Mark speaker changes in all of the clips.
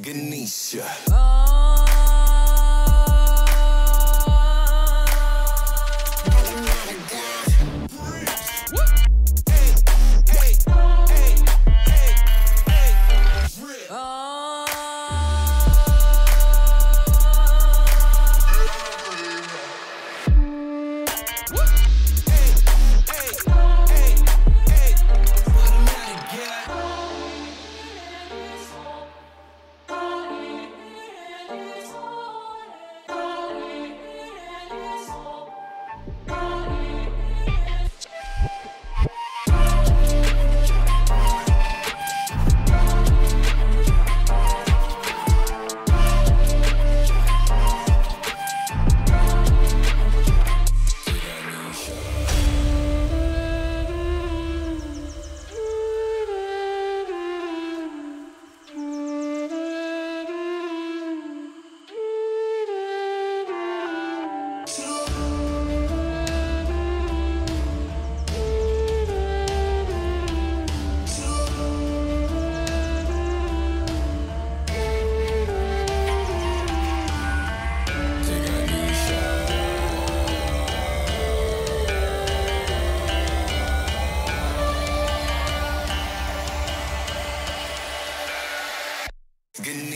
Speaker 1: Ganesha.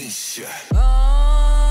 Speaker 1: Alicia. Oh.